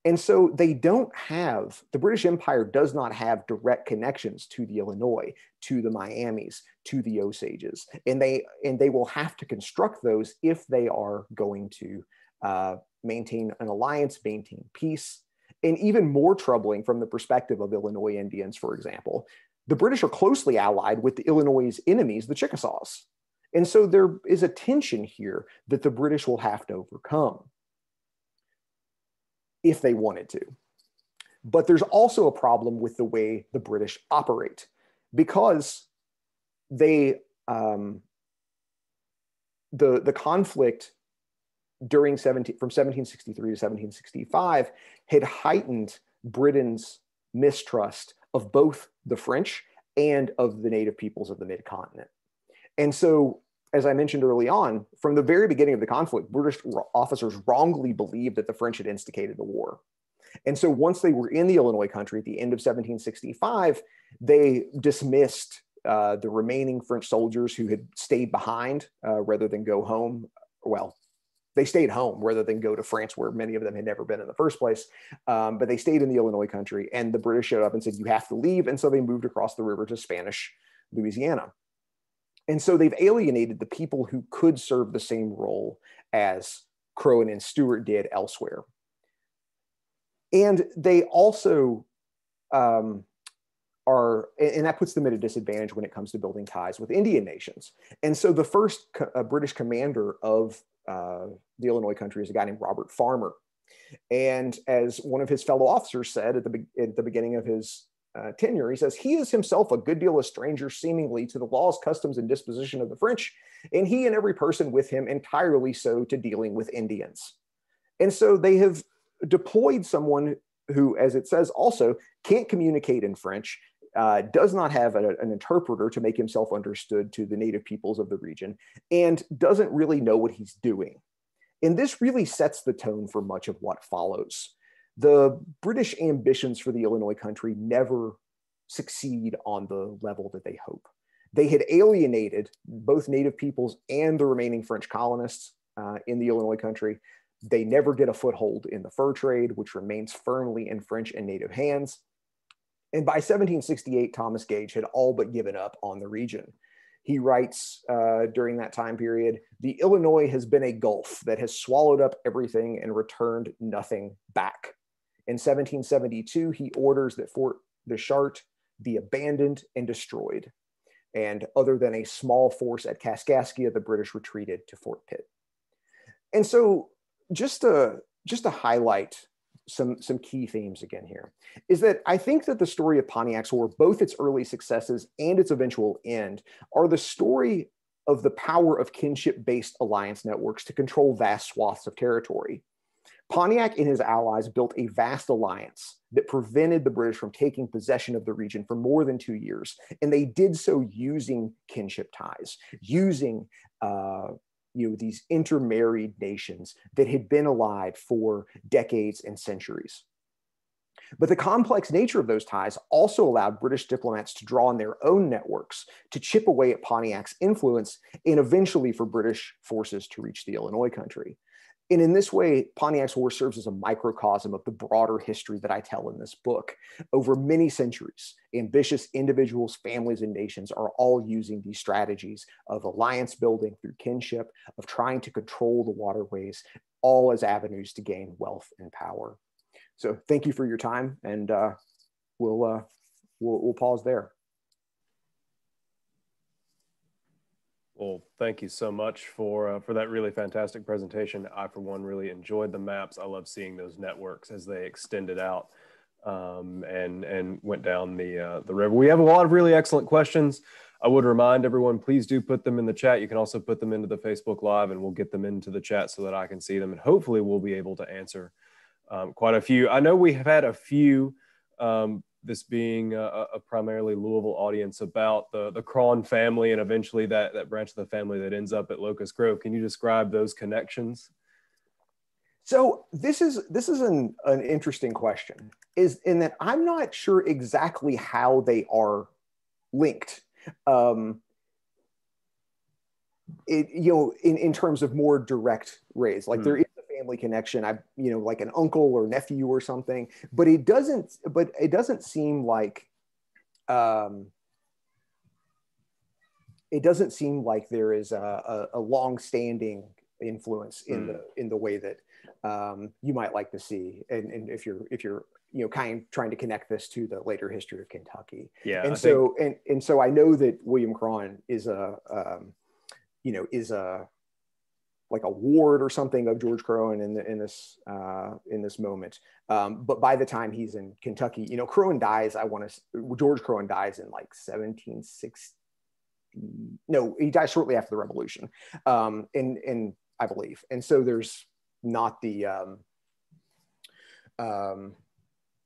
And so they don't have, the British Empire does not have direct connections to the Illinois, to the Miamis, to the Osages. And they, and they will have to construct those if they are going to uh, maintain an alliance, maintain peace, and even more troubling from the perspective of Illinois Indians, for example, the British are closely allied with the Illinois' enemies, the Chickasaws. And so there is a tension here that the British will have to overcome if they wanted to. But there's also a problem with the way the British operate because they um, the the conflict during 17 from 1763 to 1765 had heightened Britain's mistrust of both the French and of the native peoples of the mid-continent. And so, as I mentioned early on, from the very beginning of the conflict, British officers wrongly believed that the French had instigated the war. And so once they were in the Illinois country at the end of 1765, they dismissed uh, the remaining French soldiers who had stayed behind uh, rather than go home. Well, they stayed home rather than go to France, where many of them had never been in the first place. Um, but they stayed in the Illinois country, and the British showed up and said, "You have to leave," and so they moved across the river to Spanish Louisiana. And so they've alienated the people who could serve the same role as Croghan and Stuart did elsewhere. And they also um, are, and that puts them at a disadvantage when it comes to building ties with Indian nations. And so the first co- British commander of uh, the Illinois country is a guy named Robert Farmer. And as one of his fellow officers said at the, be- at the beginning of his uh, tenure, he says, he is himself a good deal a stranger, seemingly, to the laws, customs, and disposition of the French, and he and every person with him entirely so to dealing with Indians. And so they have deployed someone who, as it says, also can't communicate in French, uh, does not have a, an interpreter to make himself understood to the native peoples of the region, and doesn't really know what he's doing. And this really sets the tone for much of what follows. The British ambitions for the Illinois country never succeed on the level that they hope. They had alienated both native peoples and the remaining French colonists uh, in the Illinois country. They never get a foothold in the fur trade, which remains firmly in French and native hands. And by 1768, Thomas Gage had all but given up on the region. He writes uh, during that time period the Illinois has been a gulf that has swallowed up everything and returned nothing back. In 1772, he orders that Fort de Chartres be abandoned and destroyed. And other than a small force at Kaskaskia, the British retreated to Fort Pitt. And so, just to just to highlight some some key themes again here is that I think that the story of Pontiac's War, both its early successes and its eventual end, are the story of the power of kinship-based alliance networks to control vast swaths of territory. Pontiac and his allies built a vast alliance that prevented the British from taking possession of the region for more than two years. And they did so using kinship ties, using uh, you know these intermarried nations that had been allied for decades and centuries. But the complex nature of those ties also allowed British diplomats to draw on their own networks to chip away at Pontiac's influence and eventually for British forces to reach the Illinois country. And in this way, Pontiac's War serves as a microcosm of the broader history that I tell in this book. Over many centuries, ambitious individuals, families, and nations are all using these strategies of alliance building through kinship, of trying to control the waterways, all as avenues to gain wealth and power. So thank you for your time, and uh, we'll, uh, we'll, we'll pause there. Well, thank you so much for uh, for that really fantastic presentation. I, for one, really enjoyed the maps. I love seeing those networks as they extended out um, and and went down the uh, the river. We have a lot of really excellent questions. I would remind everyone, please do put them in the chat. You can also put them into the Facebook Live, and we'll get them into the chat so that I can see them, and hopefully we'll be able to answer um, quite a few. I know we have had a few um, this being a, a, primarily Louisville audience about the the Croghan family and eventually that that branch of the family that ends up at Locust Grove. Can you describe those connections? So this is this is an, an interesting question. Is in that I'm not sure exactly how they are linked. Um, it, you know, in, in terms of more direct rays, like hmm. there family connection. I you know like an uncle or nephew or something but it doesn't but it doesn't seem like um it doesn't seem like there is a, a, a long-standing influence in mm. the in the way that um, you might like to see. And, and if you're if you're you know kind of trying to connect this to the later history of kentucky. Yeah and I so think... and and so i know that william croghan is a um, you know is a like a ward or something of George Croghan in, the, in this uh, in this moment. Um, but by the time he's in Kentucky, you know, Croghan dies. I want to George Croghan dies in like 1760. No, he dies shortly after the Revolution, um, in in I believe. And so there's not the. Um, um,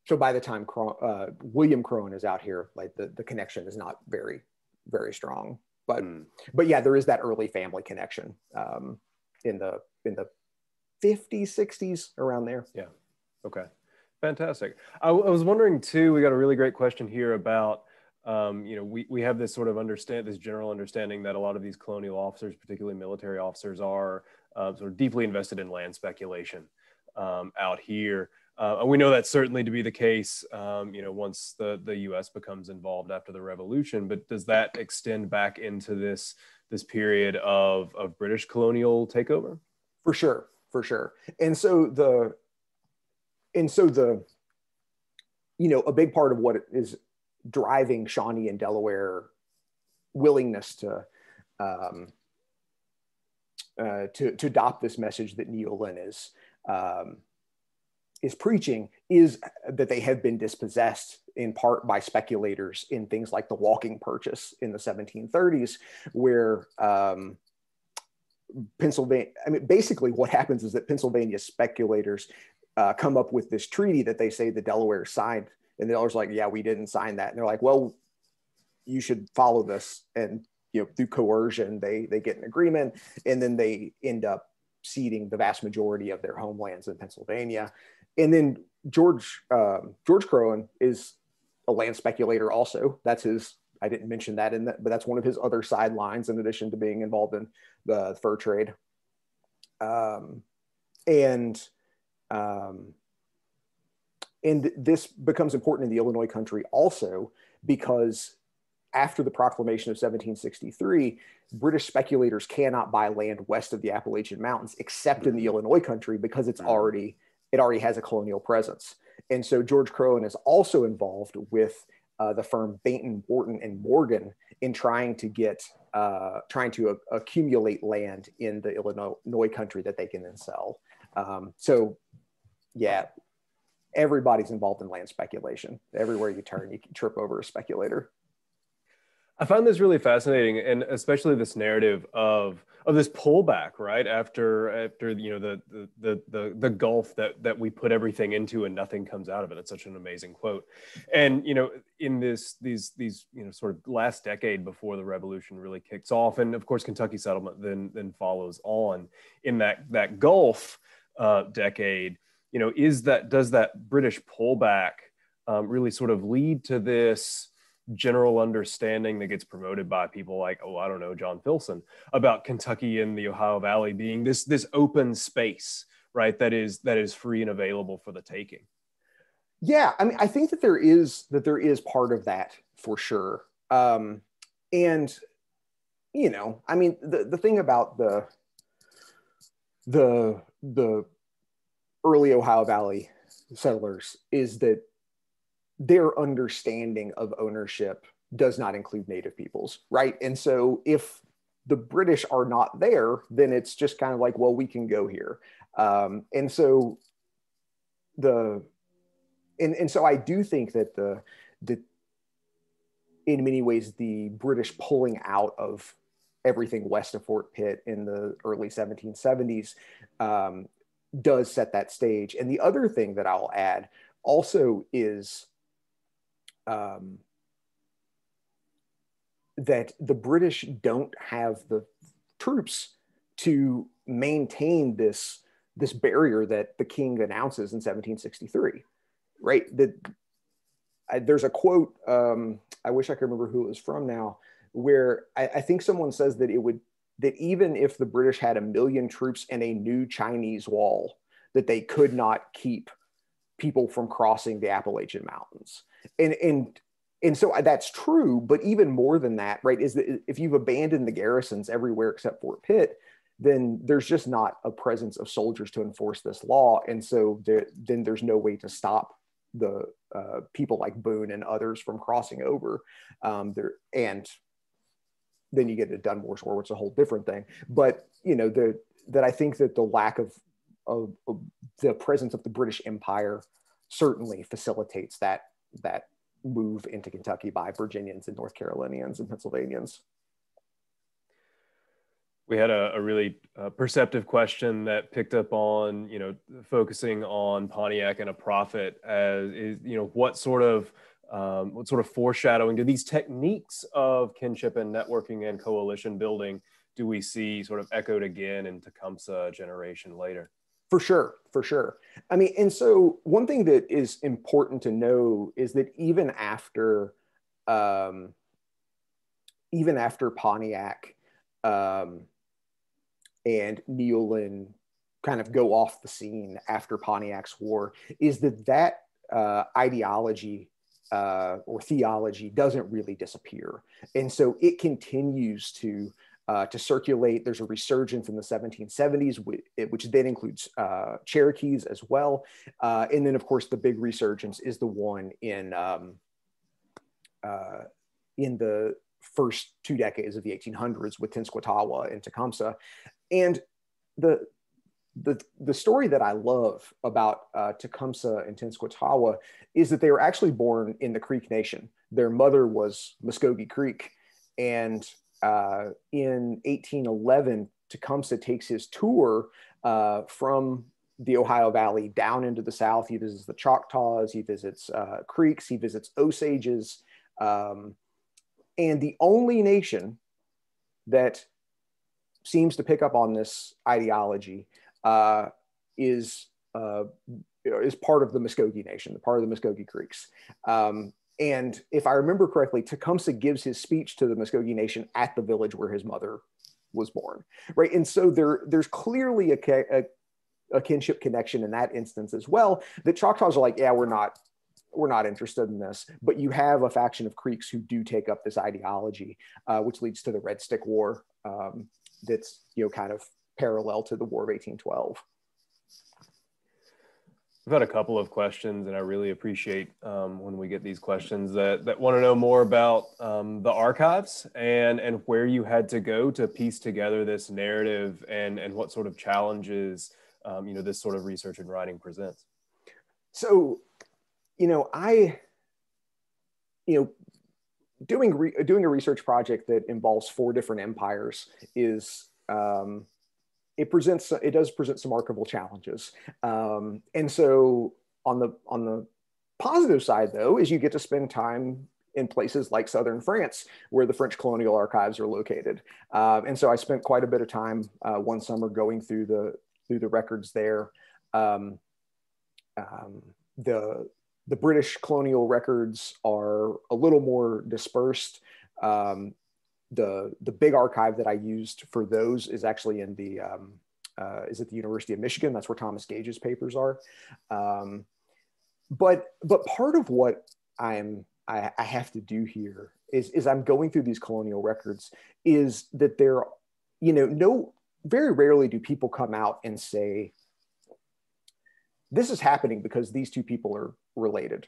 so by the time uh, William Croghan is out here, like the, the connection is not very very strong. But mm. but yeah, there is that early family connection. Um, in the in the 50s 60s around there. Yeah. Okay. Fantastic. I, I was wondering too we got a really great question here about um, you know, we, we have this sort of understand this general understanding that a lot of these colonial officers, particularly military officers, are uh, sort of deeply invested in land speculation um, out here. Uh, and we know that certainly to be the case, um, you know, once the, the U.S. becomes involved after the revolution. But does that extend back into this this period of, of British colonial takeover? For sure, for sure. And so the, and so the, you know, a big part of what is driving Shawnee and Delaware willingness to, um, uh, to, to adopt this message that Neolin is, um, is preaching is that they have been dispossessed in part by speculators in things like the walking purchase in the 1730s, where um, Pennsylvania, I mean, basically what happens is that Pennsylvania speculators uh, come up with this treaty that they say the Delaware signed. And the Delaware's like, yeah, we didn't sign that. And they're like, well, you should follow this. And, you know, through coercion, they, they get an agreement and then they end up ceding the vast majority of their homelands in Pennsylvania and then George um, George Croghan is a land speculator. Also, that's his. I didn't mention that in that, but that's one of his other sidelines in addition to being involved in the fur trade. Um, and um, and this becomes important in the Illinois country also because after the proclamation of 1763, British speculators cannot buy land west of the Appalachian Mountains except in the Illinois country because it's mm-hmm. already it already has a colonial presence. And so George Croghan is also involved with uh, the firm Baynton, Wharton, and Morgan in trying to get, uh, trying to a- accumulate land in the Illinois country that they can then sell. Um, so, yeah, everybody's involved in land speculation. Everywhere you turn, you trip over a speculator. I find this really fascinating, and especially this narrative of of this pullback, right after after you know the the the the gulf that that we put everything into and nothing comes out of it. It's such an amazing quote, and you know in this these these you know sort of last decade before the revolution really kicks off, and of course Kentucky settlement then then follows on in that that Gulf uh, decade. You know, is that does that British pullback um, really sort of lead to this? General understanding that gets promoted by people like oh i don't know john filson about kentucky and the ohio valley being this this open space right? That is that is free and available for the taking. Yeah, I mean, I think that there is that there is part of that for sure. Um, and you know, I mean, the the thing about the the the early Ohio Valley settlers is that their understanding of ownership does not include native peoples, right? And so if the British are not there, then it's just kind of like, well, we can go here. Um, and so the and, and so I do think that the the in many ways the British pulling out of everything west of Fort Pitt in the early 1770s um, does set that stage. And the other thing that I'll add also is um, that the British don't have the troops to maintain this this barrier that the king announces in 1763 right? That there's a quote um, i wish i could remember who it was from now where I, I think someone says that it would that even if the british had a million troops and a new chinese wall that they could not keep people from crossing the appalachian mountains and and and so that's true but even more than that right is that if you've abandoned the garrisons everywhere except fort pitt then there's just not a presence of soldiers to enforce this law. And so there, then there's no way to stop the uh, people like boone and others from crossing over. Um, there and then you get to dunmore's war which is a whole different thing. But you know the that i think that the lack of, of, of the presence of the british empire certainly facilitates that that move into Kentucky by Virginians and North Carolinians and Pennsylvanians. We had a, a really uh, perceptive question that picked up on, you know, focusing on Pontiac and a prophet as is, you know, what sort of um, what sort of foreshadowing do these techniques of kinship and networking and coalition building do we see sort of echoed again in Tecumseh generation later? For sure, for sure. I mean, and so one thing that is important to know is that even after, um, even after Pontiac um, and Neolin kind of go off the scene after Pontiac's war, is that that uh, ideology uh, or theology doesn't really disappear, and so it continues to uh, to circulate. There's a resurgence in the 1770s, which then includes uh, Cherokees as well. Uh, and then, of course, the big resurgence is the one in um, uh, in the first two decades of the 1800s with Tenskwatawa and Tecumseh. And the the, the story that I love about uh, Tecumseh and Tenskwatawa is that they were actually born in the Creek Nation. Their mother was Muskogee Creek, and uh, in 1811, Tecumseh takes his tour uh, from the Ohio Valley down into the South. He visits the Choctaws, he visits uh, creeks, he visits Osages. Um, and the only nation that seems to pick up on this ideology uh, is uh, is part of the Muskogee Nation, the part of the Muskogee Creeks. Um, and if I remember correctly, Tecumseh gives his speech to the Muskogee Nation at the village where his mother was born, right? And so there, there's clearly a, a, a kinship connection in that instance as well. The Choctaws are like, yeah, we're not, we're not interested in this. But you have a faction of Creeks who do take up this ideology, uh, which leads to the Red Stick War. Um, that's you know kind of parallel to the War of 1812. We've had a couple of questions, and I really appreciate um, when we get these questions that, that want to know more about um, the archives and, and where you had to go to piece together this narrative and, and what sort of challenges um, you know this sort of research and writing presents. So, you know, I, you know, doing re- doing a research project that involves four different empires is um, it presents it does present some remarkable challenges. Um, and so on the on the positive side, though, is you get to spend time in places like southern France, where the French colonial archives are located. Uh, and so I spent quite a bit of time uh, one summer going through the through the records there. Um, um, the the British colonial records are a little more dispersed. Um, the the big archive that I used for those is actually in the um, uh, is at the University of Michigan. That's where Thomas Gage's papers are. Um, but but part of what I'm I, I have to do here is is I'm going through these colonial records is that there, you know, no very rarely do people come out and say this is happening because these two people are related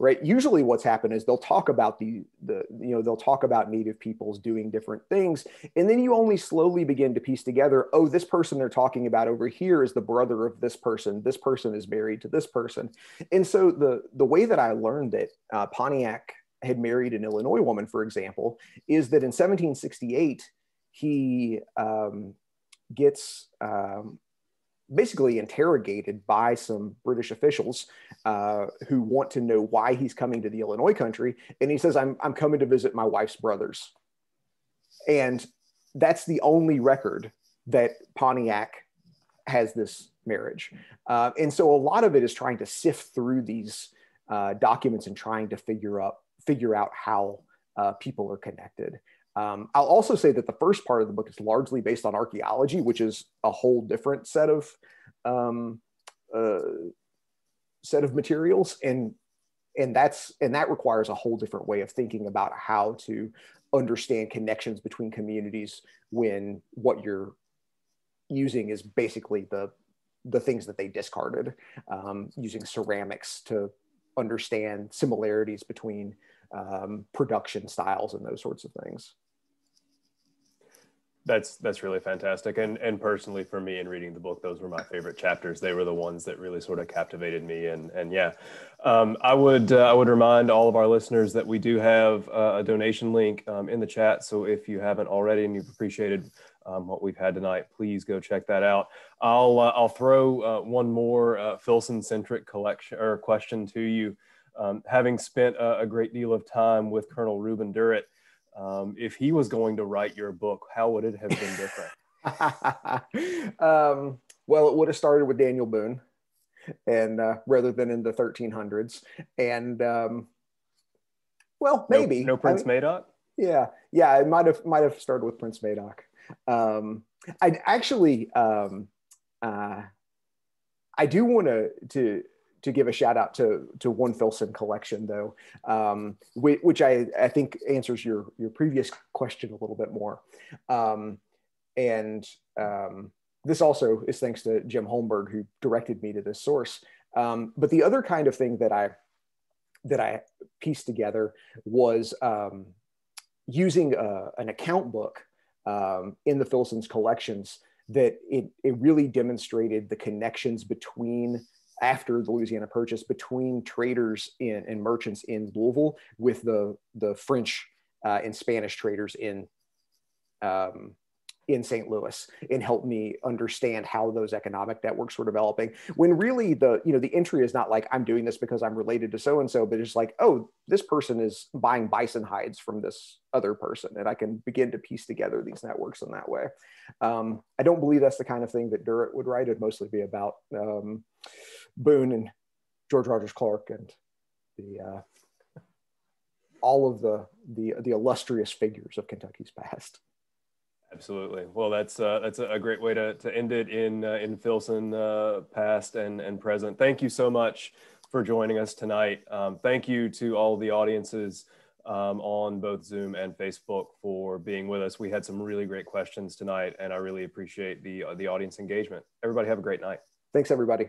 right? Usually what's happened is they'll talk about the the you know they'll talk about native peoples doing different things and then you only slowly begin to piece together oh this person they're talking about over here is the brother of this person this person is married to this person. And so the the way that i learned that uh, pontiac had married an illinois woman for example is that in 1768 he um, gets um, basically interrogated by some British officials uh, who want to know why he's coming to the Illinois country. And he says, I'm, I'm coming to visit my wife's brothers. And that's the only record that Pontiac has this marriage. Uh, and so a lot of it is trying to sift through these uh, documents and trying to figure out, figure out how uh, people are connected. Um, I'll also say that the first part of the book is largely based on archaeology, which is a whole different set of um, uh, set of materials, and and that's and that requires a whole different way of thinking about how to understand connections between communities when what you're using is basically the the things that they discarded, um, using ceramics to understand similarities between um, production styles and those sorts of things. That's that's really fantastic, and and personally for me in reading the book, those were my favorite chapters. They were the ones that really sort of captivated me, and and yeah, um, I would uh, I would remind all of our listeners that we do have uh, a donation link um, in the chat. So if you haven't already and you've appreciated um, what we've had tonight, please go check that out. I'll uh, I'll throw uh, one more uh, Filson centric collection or question to you um, having spent a, a, great deal of time with Colonel Reuben Durrett, um, if he was going to write your book, how would it have been different? um, well, it would have started with Daniel Boone, and uh, rather than in the 1300s, and um, well, maybe no, no Prince I mean, Madoc. Yeah, yeah, it might have might have started with Prince Madoc. Um, I actually, um, uh, I do want to to to give a shout out to to one Filson collection though, um, which, I, I think answers your your previous question a little bit more, um, and um, this also is thanks to Jim Holmberg who directed me to this source. Um, but the other kind of thing that I that I pieced together was um, using a, an account book um, in the Filson's collections that it, it really demonstrated the connections between after the Louisiana Purchase between traders in, and merchants in Louisville with the, the French uh, and Spanish traders in, um, in St. Louis and helped me understand how those economic networks were developing. When really the you know the entry is not like I'm doing this because I'm related to so and so, but it's like oh this person is buying bison hides from this other person, and I can begin to piece together these networks in that way. Um, I don't believe that's the kind of thing that Durrett would write. It'd mostly be about um, Boone and George Rogers Clark and the uh, all of the, the the illustrious figures of Kentucky's past. Absolutely. Well, that's uh, that's a great way to, to end it in uh, in Filson uh, past and and present. Thank you so much for joining us tonight. Um, thank you to all the audiences um, on both Zoom and Facebook for being with us. We had some really great questions tonight, and I really appreciate the uh, the audience engagement. Everybody have a great night. Thanks, everybody.